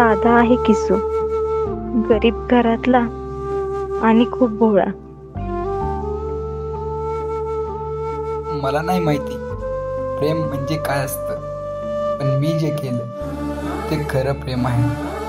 साधा आहे किसू. गरीब घरातला आणि खूप भोळा. मला नाही माहिती. प्रेम म्हणजे काय असतं? पण मी जे केलं ते खरं प्रेम आहे.